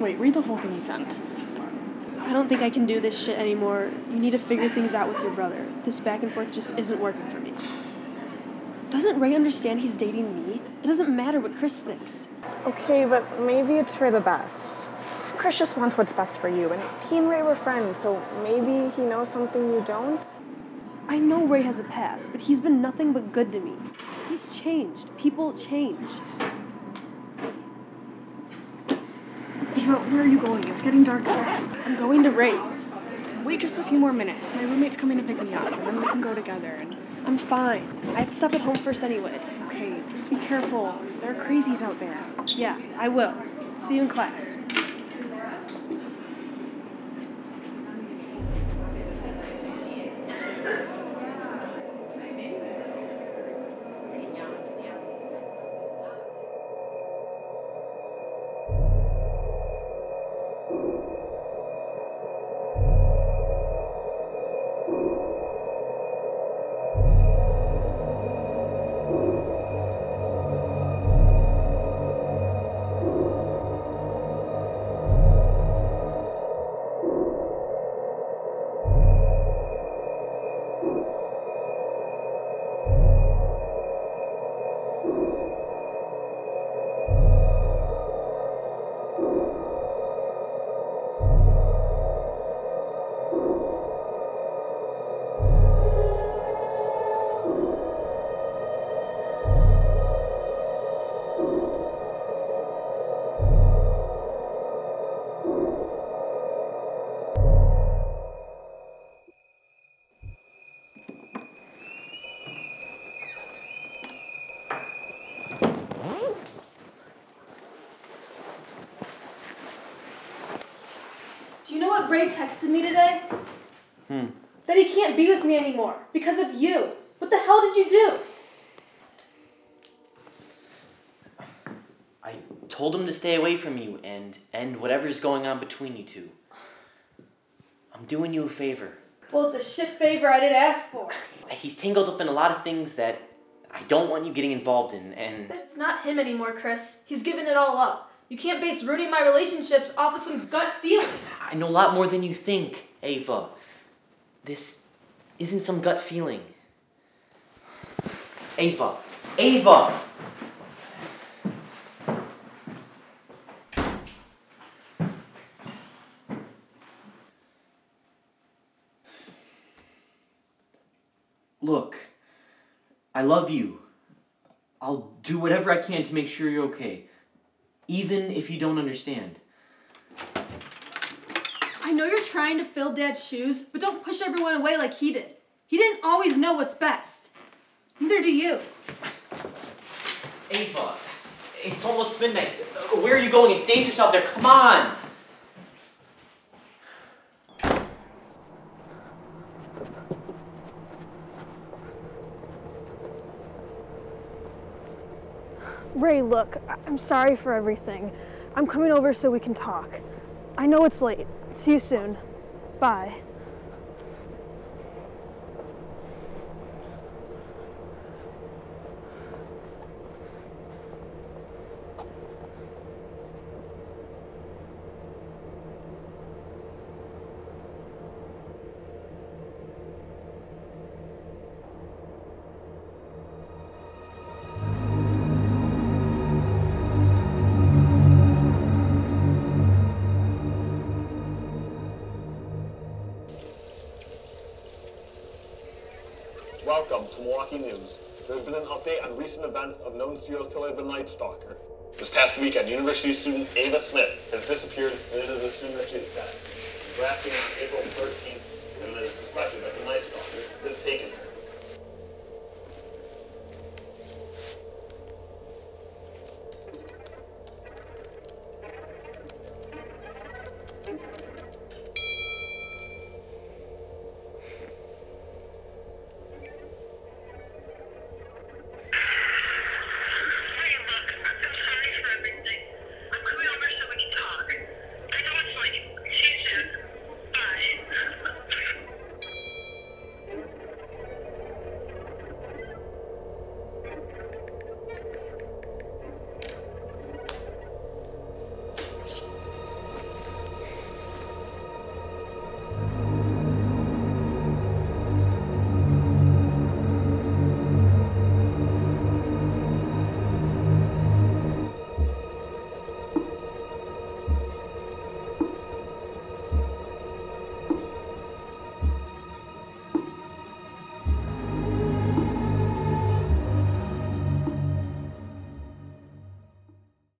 Wait, read the whole thing he sent. I don't think I can do this shit anymore. You need to figure things out with your brother. This back and forth just isn't working for me. Doesn't Ray understand he's dating me? It doesn't matter what Chris thinks. Okay, but maybe it's for the best. Chris just wants what's best for you, and he and Ray were friends, so maybe he knows something you don't? I know Ray has a past, but he's been nothing but good to me. He's changed. People change. Where are you going? It's getting dark. I'm going to Ray's. Wait just a few more minutes. My roommate's coming to pick me up, and then we can go together and. I'm fine. I have to stop at home first anyway. Okay, just be careful. There are crazies out there. Yeah, I will. See you in class. Do you know what Ray texted me today? Hmm. That he can't be with me anymore because of you. What the hell did you do? I told him to stay away from you and end whatever's going on between you two. I'm doing you a favor. Well, it's a shit favor I didn't ask for. He's tangled up in a lot of things that I don't want you getting involved in, and That's not him anymore, Chris. He's given it all up. You can't base ruining my relationships off of some gut feeling. I know a lot more than you think, Ava. This isn't some gut feeling. Ava. Ava! Look, I love you. I'll do whatever I can to make sure you're okay, even if you don't understand. I know you're trying to fill Dad's shoes, but don't push everyone away like he did. He didn't always know what's best. Neither do you. Ava, it's almost midnight. Where are you going? It's dangerous out there. Come on! Ray, look, I'm sorry for everything. I'm coming over so we can talk. I know it's late. See you soon. Bye. Welcome to Milwaukee News. There's been an update on recent events of known serial killer the Night Stalker. This past weekend, university student Ava Smith has disappeared, and it is assumed that she is dead. Last on April 13th, and it is suspected that